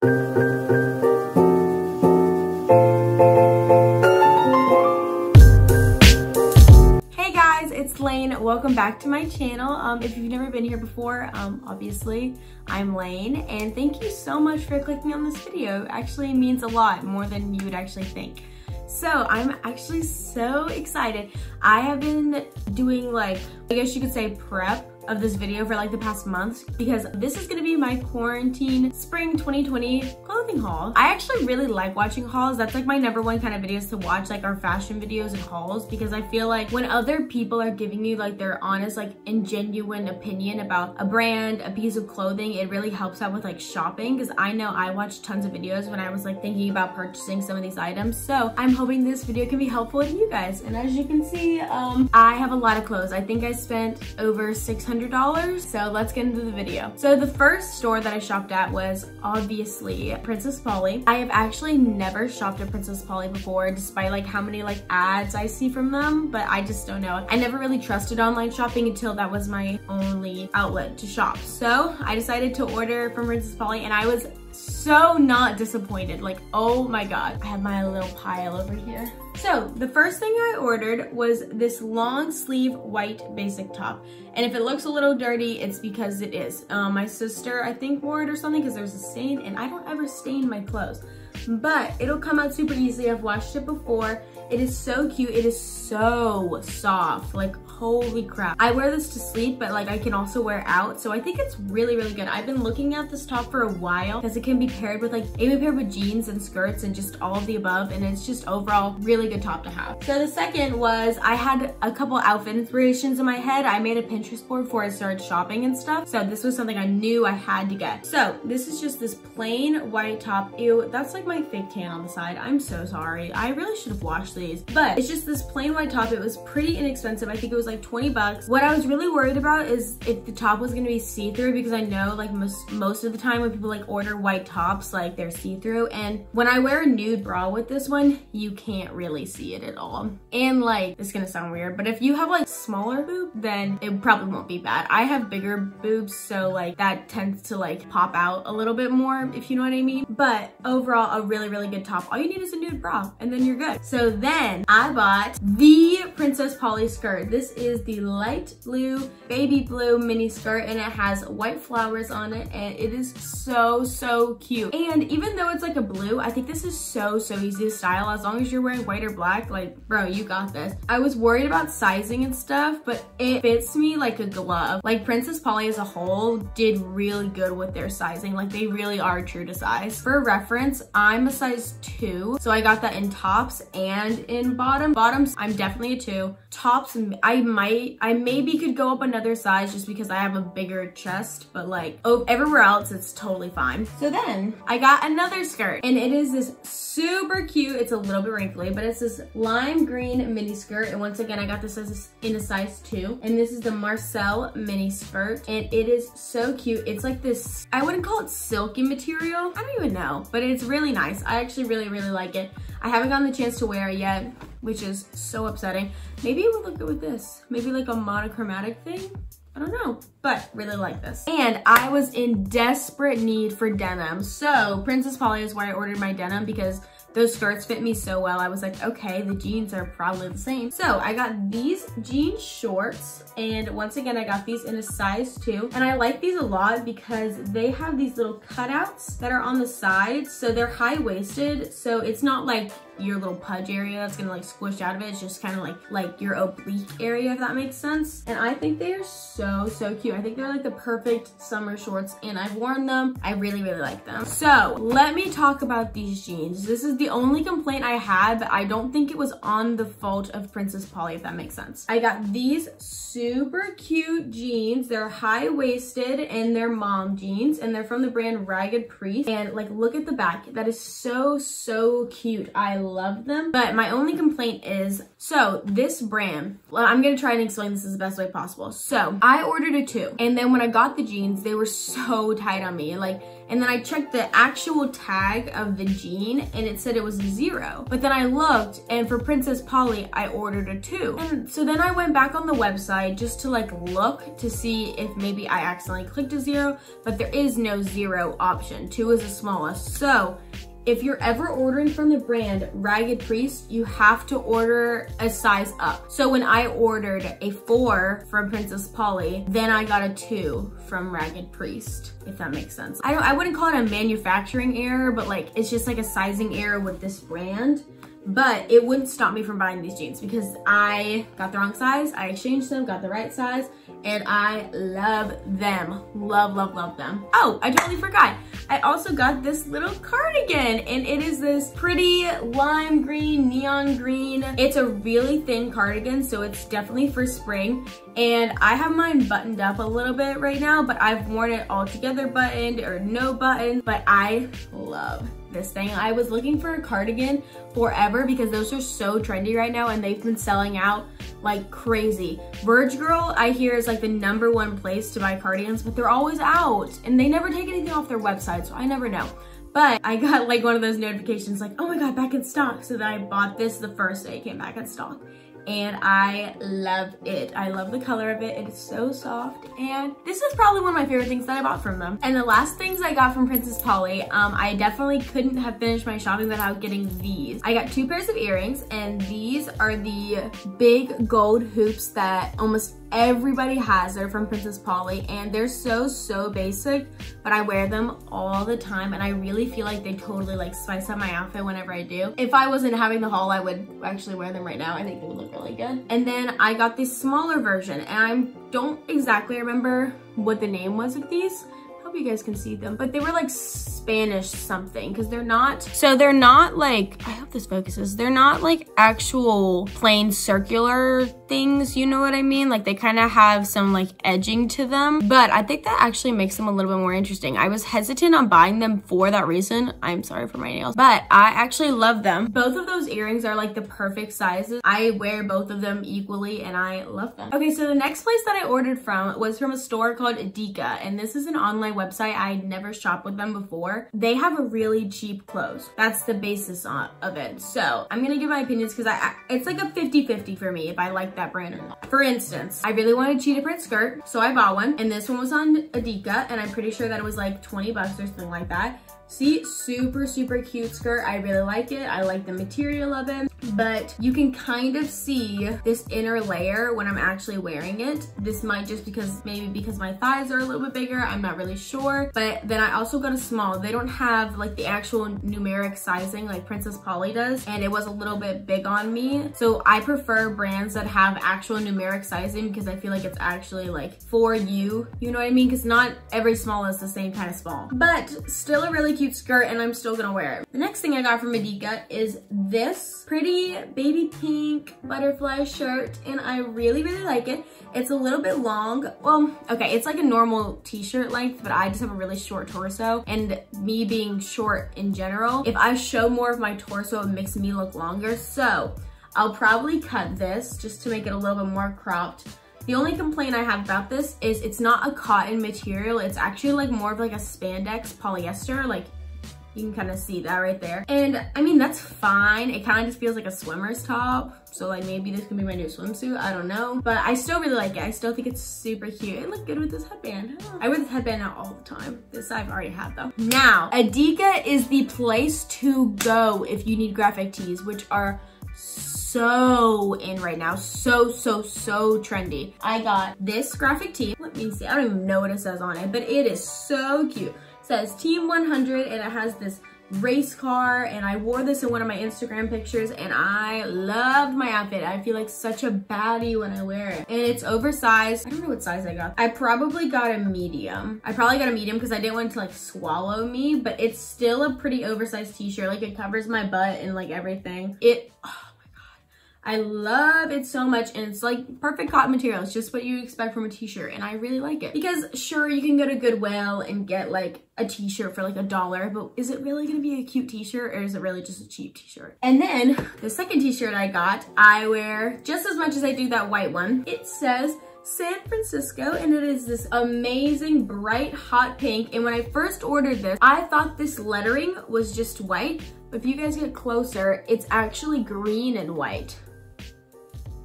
Hey guys, it's Layne. Welcome back to my channel. Um, if you've never been here before, um, obviously, I'm Layne. And thank you so much for clicking on this video. It actually means a lot, more than you would actually think. So I'm actually so excited. I have been doing like, I guess you could say prep of this video for like the past months because this is gonna be my quarantine spring 2020 clothing haul. I actually really like watching hauls. That's like my number one kind of videos to watch, like our fashion videos and hauls because I feel like when other people are giving you like their honest, like and genuine opinion about a brand, a piece of clothing, it really helps out with like shopping because I know I watched tons of videos when I was like thinking about purchasing some of these items. So I'm hoping this video can be helpful to you guys. And as you can see, um, I have a lot of clothes. I think I spent over 600 $100. So let's get into the video. So the first store that I shopped at was obviously Princess Polly. I have actually never shopped at Princess Polly before, despite like how many like ads I see from them, but I just don't know. I never really trusted online shopping until that was my only outlet to shop. So I decided to order from Princess Polly and I was so not disappointed. Like, oh my God. I have my little pile over here. So the first thing I ordered was this long sleeve white basic top. And if it looks a little dirty, it's because it is. Um, my sister, I think, wore it or something because there's a stain and I don't ever stain my clothes. But it'll come out super easy. I've washed it before it is so cute. It is so soft. Like, holy crap. I wear this to sleep, but like I can also wear out. So I think it's really, really good. I've been looking at this top for a while because it can be paired with like, it can be paired with jeans and skirts and just all of the above. And it's just overall really good top to have. So the second was I had a couple outfit inspirations in my head. I made a Pinterest board before I started shopping and stuff. So this was something I knew I had to get. So this is just this plain white top. Ew, that's like my fake tan on the side. I'm so sorry. I really should have washed sleeves. But it's just this plain white top. It was pretty inexpensive. I think it was like 20 bucks. What I was really worried about is if the top was gonna be see-through because I know like most, most of the time when people like order white tops, like they're see-through. And when I wear a nude bra with this one, you can't really see it at all. And like, it's gonna sound weird, but if you have like smaller boob, then it probably won't be bad. I have bigger boobs, so like that tends to like pop out a little bit more, if you know what I mean. But overall, a really, really good top. All you need is a nude bra and then you're good. So then I bought the Princess Polly skirt. This is the light blue, baby blue mini skirt and it has white flowers on it and it is so, so cute. And even though it's like a blue, I think this is so, so easy to style. As long as you're wearing white or black, like, bro, you got this. I was worried about sizing and stuff, but it fits me like a glove. Like Princess Polly as a whole did really good with their sizing. Like they really are true to size. For reference, I'm a size two. So I got that in tops and in bottom. Bottoms, I'm definitely a two. Tops, I might, I maybe could go up another size just because I have a bigger chest, but like oh, everywhere else, it's totally fine. So then I got another skirt and it is this super cute. It's a little bit wrinkly, but it's this lime green mini skirt. And once again, I got this in a size two. And this is the Marcel mini skirt. And it is so cute. It's like this, I wouldn't call it silky material. I don't even know, but it's really nice. I actually really, really like it. I haven't gotten the chance to wear it yet, which is so upsetting. Maybe it would look good with this. Maybe like a monochromatic thing. I don't know, but really like this. And I was in desperate need for denim. So Princess Polly is where I ordered my denim because those skirts fit me so well. I was like, okay, the jeans are probably the same. So I got these jean shorts. And once again, I got these in a size two. And I like these a lot because they have these little cutouts that are on the sides. So they're high-waisted. So it's not like your little pudge area that's gonna like squish out of it. It's just kind of like, like your oblique area, if that makes sense. And I think they are so, so cute. I think they're like the perfect summer shorts and I've worn them. I really, really like them. So let me talk about these jeans. This is the only complaint I had, but I don't think it was on the fault of Princess Polly, if that makes sense. I got these super cute jeans. They're high-waisted and they're mom jeans and they're from the brand Ragged Priest. And like, look at the back. That is so, so cute. I love them. But my only complaint is, so this brand, well, I'm gonna try and explain this as the best way possible. So I ordered a two two. And then when I got the jeans, they were so tight on me. Like, and then I checked the actual tag of the jean and it said it was zero. But then I looked and for Princess Polly, I ordered a two. And so then I went back on the website just to like look to see if maybe I accidentally clicked a zero, but there is no zero option. Two is the smallest. So if you're ever ordering from the brand Ragged Priest, you have to order a size up. So when I ordered a four from Princess Polly, then I got a two from Ragged Priest, if that makes sense. I, I wouldn't call it a manufacturing error, but like it's just like a sizing error with this brand but it wouldn't stop me from buying these jeans because I got the wrong size, I exchanged them, got the right size, and I love them. Love, love, love them. Oh, I totally forgot. I also got this little cardigan and it is this pretty lime green, neon green. It's a really thin cardigan, so it's definitely for spring. And I have mine buttoned up a little bit right now, but I've worn it all together buttoned or no button, but I love this thing. I was looking for a cardigan forever because those are so trendy right now and they've been selling out like crazy. Verge Girl, I hear is like the number one place to buy cardigans, but they're always out and they never take anything off their website, so I never know. But I got like one of those notifications like, oh my God, back in stock. So then I bought this the first day it came back in stock and I love it. I love the color of it. It is so soft and this is probably one of my favorite things that I bought from them. And the last things I got from Princess Polly, um, I definitely couldn't have finished my shopping without getting these. I got two pairs of earrings and these are the big gold hoops that almost everybody has. They're from Princess Polly and they're so, so basic, but I wear them all the time and I really feel like they totally like spice up my outfit whenever I do. If I wasn't having the haul, I would actually wear them right now. I think they would look really good. And then I got this smaller version and I don't exactly remember what the name was of these, hope you guys can see them, but they were like Spanish something because they're not, so they're not like, I hope this focuses, they're not like actual plain circular things, you know what I mean? Like they kind of have some like edging to them, but I think that actually makes them a little bit more interesting. I was hesitant on buying them for that reason. I'm sorry for my nails, but I actually love them. Both of those earrings are like the perfect sizes. I wear both of them equally and I love them. Okay, so the next place that I ordered from was from a store called Adika, and this is an online website. I'd never shopped with them before. They have a really cheap clothes. That's the basis of it. So I'm gonna give my opinions because I, it's like a 50-50 for me if I like that brand or not. For instance, I really wanted a cheetah print skirt, so I bought one. And this one was on Adika, and I'm pretty sure that it was like 20 bucks or something like that. See, super, super cute skirt. I really like it. I like the material of it, but you can kind of see this inner layer when I'm actually wearing it. This might just because, maybe because my thighs are a little bit bigger. I'm not really sure. But then I also got a small. They don't have like the actual numeric sizing like Princess Polly does. And it was a little bit big on me. So I prefer brands that have actual numeric sizing because I feel like it's actually like for you. You know what I mean? Because not every small is the same kind of small. But still a really cute skirt and I'm still gonna wear it. The next thing I got from Adika is this pretty baby pink butterfly shirt and I really, really like it. It's a little bit long. Well, okay, it's like a normal t-shirt length, but I just have a really short torso and me being short in general, if I show more of my torso, it makes me look longer. So I'll probably cut this just to make it a little bit more cropped. The only complaint I have about this is it's not a cotton material. It's actually like more of like a spandex polyester. Like you can kind of see that right there. And I mean, that's fine. It kind of just feels like a swimmer's top. So like maybe this can be my new swimsuit. I don't know. But I still really like it. I still think it's super cute. It look good with this headband. I wear this headband out all the time. This I've already had though. Now, Adika is the place to go if you need graphic tees, which are so in right now. So, so, so trendy. I got this graphic tee. Let me see. I don't even know what it says on it, but it is so cute It says Team 100 and it has this race car and I wore this in one of my Instagram pictures and I loved my outfit. I feel like such a baddie when I wear it. And it's oversized. I don't know what size I got. I probably got a medium. I probably got a medium because I didn't want to like swallow me, but it's still a pretty oversized t-shirt. Like it covers my butt and like everything. It, oh, I love it so much and it's like perfect cotton material. It's just what you expect from a t-shirt and I really like it. Because sure, you can go to Goodwill and get like a t-shirt for like a dollar, but is it really gonna be a cute t-shirt or is it really just a cheap t-shirt? And then the second t-shirt I got, I wear just as much as I do that white one. It says San Francisco and it is this amazing bright hot pink. And when I first ordered this, I thought this lettering was just white. But if you guys get closer, it's actually green and white.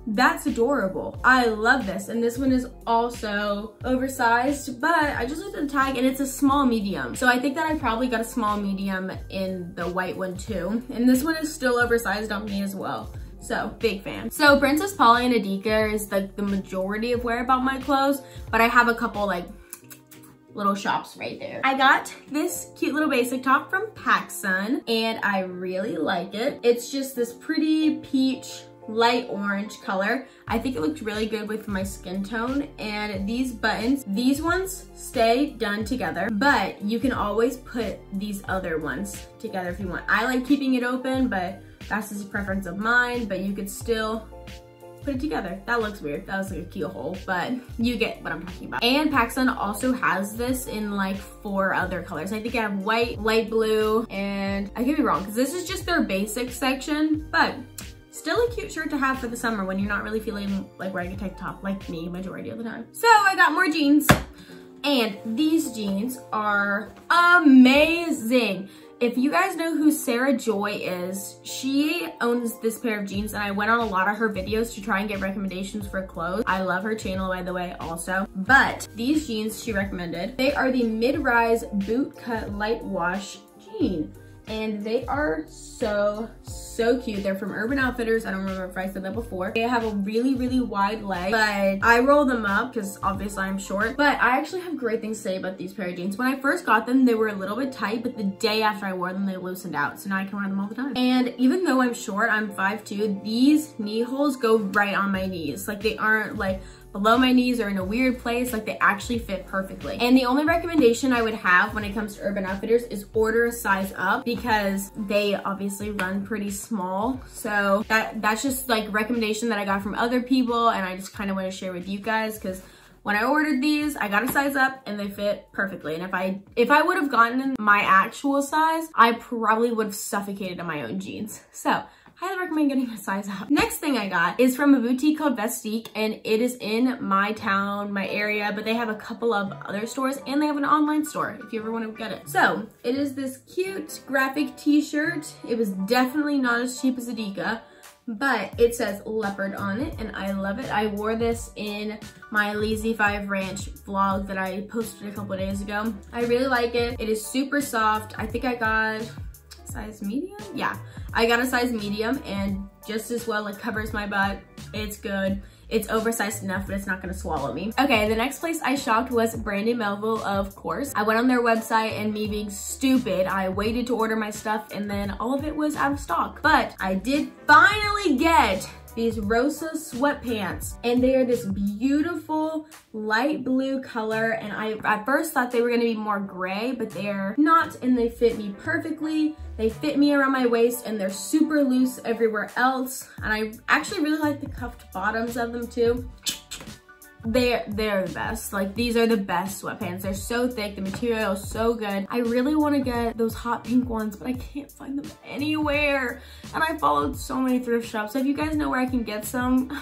That's adorable. I love this. And this one is also oversized, but I just looked at the tag and it's a small medium. So I think that I probably got a small medium in the white one too. And this one is still oversized on me as well. So big fan. So Princess Polly and Adika is like the majority of where I bought my clothes, but I have a couple like little shops right there. I got this cute little basic top from PacSun and I really like it. It's just this pretty peach light orange color. I think it looked really good with my skin tone and these buttons, these ones stay done together, but you can always put these other ones together if you want. I like keeping it open, but that's just a preference of mine, but you could still put it together. That looks weird. That was like a keyhole, but you get what I'm talking about. And PacSun also has this in like four other colors. I think I have white, light blue, and I could be wrong because this is just their basic section, but Still a cute shirt to have for the summer when you're not really feeling like wearing a tank top like me majority of the time. So I got more jeans and these jeans are amazing. If you guys know who Sarah Joy is, she owns this pair of jeans and I went on a lot of her videos to try and get recommendations for clothes. I love her channel by the way also. But these jeans she recommended, they are the mid-rise boot cut light wash jean and they are so, so cute. They're from Urban Outfitters. I don't remember if I said that before. They have a really, really wide leg, but I roll them up because obviously I'm short, but I actually have great things to say about these pair of jeans. When I first got them, they were a little bit tight, but the day after I wore them, they loosened out. So now I can wear them all the time. And even though I'm short, I'm 5'2", these knee holes go right on my knees. Like they aren't like below my knees or in a weird place, like they actually fit perfectly. And the only recommendation I would have when it comes to Urban Outfitters is order a size up because they obviously run pretty small. So that that's just like recommendation that I got from other people and I just kind of want to share with you guys because when I ordered these, I got a size up and they fit perfectly. And if I if I would have gotten my actual size, I probably would have suffocated in my own jeans. So highly recommend getting a size up. Next thing I got is from a boutique called Vestique and it is in my town, my area, but they have a couple of other stores and they have an online store if you ever want to get it. So it is this cute graphic t-shirt. It was definitely not as cheap as Adika, but it says leopard on it and I love it. I wore this in my Lazy 5 Ranch vlog that I posted a couple days ago. I really like it. It is super soft. I think I got size medium? Yeah, I got a size medium and just as well it covers my butt. It's good. It's oversized enough, but it's not gonna swallow me. Okay, the next place I shopped was Brandy Melville, of course. I went on their website and me being stupid, I waited to order my stuff and then all of it was out of stock. But I did finally get these Rosa sweatpants and they are this beautiful light blue color and I at first thought they were gonna be more gray but they're not and they fit me perfectly. They fit me around my waist and they're super loose everywhere else and I actually really like the cuffed bottoms of them too they're they're the best. Like these are the best sweatpants. They're so thick. The material is so good. I really want to get those hot pink ones but i can't find them anywhere. And i followed so many thrift shops. So if you guys know where i can get some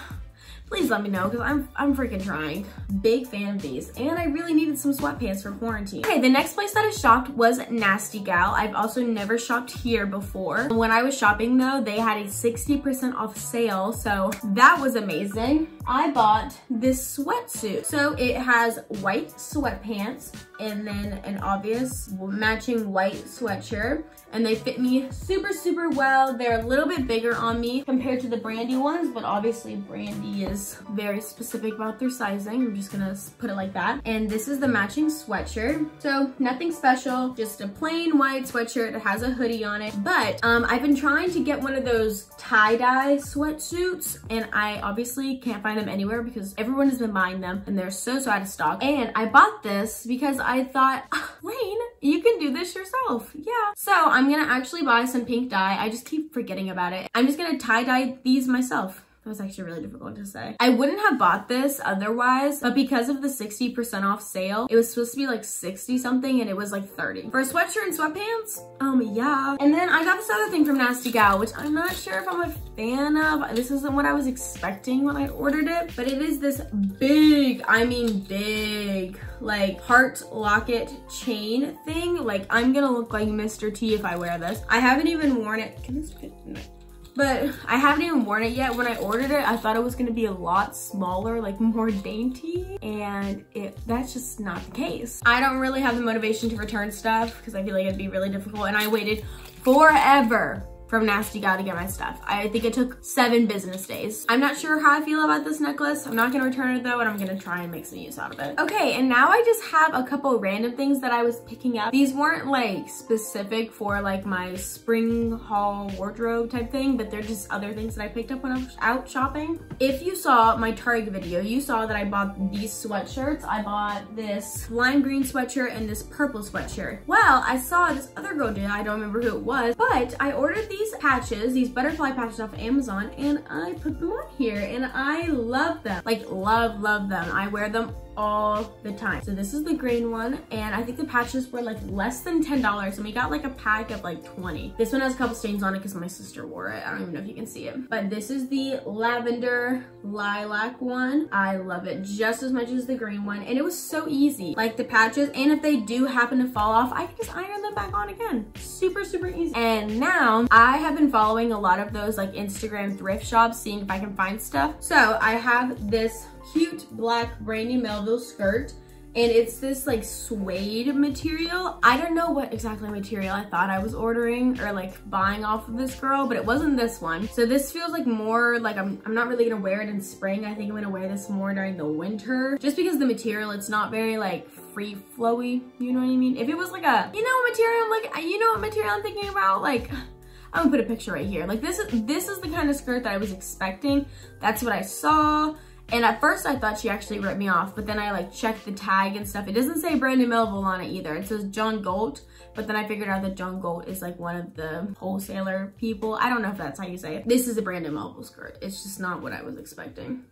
please let me know because I'm, I'm freaking trying. Big fan of these. And I really needed some sweatpants for quarantine. Okay, the next place that I shopped was Nasty Gal. I've also never shopped here before. When I was shopping though, they had a 60% off sale. So that was amazing. I bought this sweatsuit. So it has white sweatpants and then an obvious matching white sweatshirt and they fit me super, super well. They're a little bit bigger on me compared to the Brandy ones, but obviously Brandy is very specific about their sizing. I'm just gonna put it like that. And this is the matching sweatshirt. So nothing special, just a plain white sweatshirt that has a hoodie on it. But um, I've been trying to get one of those tie-dye sweatsuits and I obviously can't find them anywhere because everyone has been buying them and they're so, so out of stock. And I bought this because I thought, ah, Layne, you can do this yourself. Yeah. So I'm gonna actually buy some pink dye. I just keep forgetting about it. I'm just gonna tie dye these myself that was actually really difficult to say. I wouldn't have bought this otherwise, but because of the 60% off sale, it was supposed to be like 60 something and it was like 30. For a sweatshirt and sweatpants, um, yeah. And then I got this other thing from Nasty Gal, which I'm not sure if I'm a fan of. This isn't what I was expecting when I ordered it, but it is this big, I mean big, like heart locket chain thing. Like I'm gonna look like Mr. T if I wear this. I haven't even worn it. Can this fit? But I haven't even worn it yet. When I ordered it, I thought it was gonna be a lot smaller, like more dainty, and it that's just not the case. I don't really have the motivation to return stuff because I feel like it'd be really difficult, and I waited forever from Nasty Gal to get my stuff. I think it took seven business days. I'm not sure how I feel about this necklace. I'm not gonna return it though, and I'm gonna try and make some use out of it. Okay, and now I just have a couple random things that I was picking up. These weren't like specific for like my spring haul wardrobe type thing, but they're just other things that I picked up when I was out shopping. If you saw my Target video, you saw that I bought these sweatshirts. I bought this lime green sweatshirt and this purple sweatshirt. Well, I saw this other girl do I don't remember who it was, but I ordered these these patches, these butterfly patches off Amazon, and I put them on here, and I love them. Like, love, love them. I wear them all the time. So this is the green one and I think the patches were like less than $10 and we got like a pack of like 20. This one has a couple stains on it because my sister wore it. I don't even know if you can see it. But this is the lavender lilac one. I love it just as much as the green one and it was so easy. Like the patches and if they do happen to fall off, I can just iron them back on again. Super, super easy. And now I have been following a lot of those like Instagram thrift shops, seeing if I can find stuff. So I have this cute black Brandy Melville skirt and it's this like suede material. I don't know what exactly material I thought I was ordering or like buying off of this girl, but it wasn't this one. So this feels like more like I'm, I'm not really gonna wear it in spring. I think I'm gonna wear this more during the winter just because the material, it's not very like free flowy, you know what I mean? If it was like a, you know what material, like, you know what material I'm thinking about? Like, I'm gonna put a picture right here. Like this is, this is the kind of skirt that I was expecting. That's what I saw. And at first I thought she actually ripped me off, but then I like checked the tag and stuff. It doesn't say Brandon Melville on it either. It says John Galt, but then I figured out that John Galt is like one of the wholesaler people. I don't know if that's how you say it. This is a Brandon Melville skirt. It's just not what I was expecting.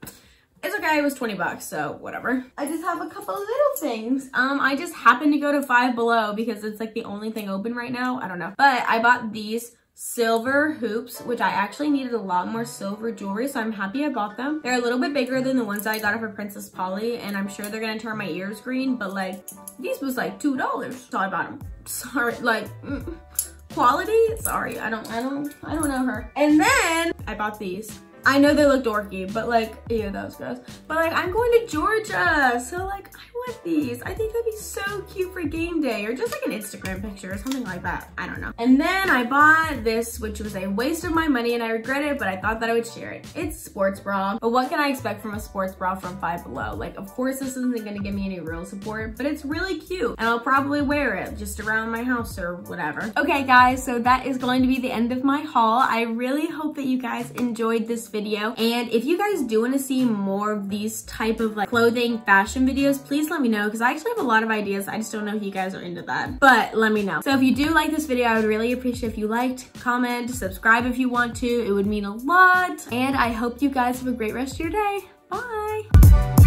It's okay, it was 20 bucks, so whatever. I just have a couple of little things. Um, I just happened to go to Five Below because it's like the only thing open right now. I don't know. But I bought these silver hoops, which I actually needed a lot more silver jewelry, so I'm happy I bought them. They're a little bit bigger than the ones that I got for Princess Polly, and I'm sure they're gonna turn my ears green, but like, these was like $2, so I bought them. Sorry, like, mm, quality? Sorry, I don't, I don't, I don't know her. And then I bought these. I know they look dorky, but like, ew, that was gross. But like, I'm going to Georgia, so like, I want these. I think that'd be so cute for game day or just like an Instagram picture or something like that. I don't know. And then I bought this, which was a waste of my money and I regret it, but I thought that I would share it. It's sports bra, but what can I expect from a sports bra from Five Below? Like, of course this isn't gonna give me any real support, but it's really cute and I'll probably wear it just around my house or whatever. Okay guys, so that is going to be the end of my haul. I really hope that you guys enjoyed this video. And if you guys do want to see more of these type of like clothing fashion videos, please let me know because I actually have a lot of ideas. I just don't know if you guys are into that, but let me know. So if you do like this video, I would really appreciate if you liked, comment, subscribe if you want to. It would mean a lot. And I hope you guys have a great rest of your day. Bye.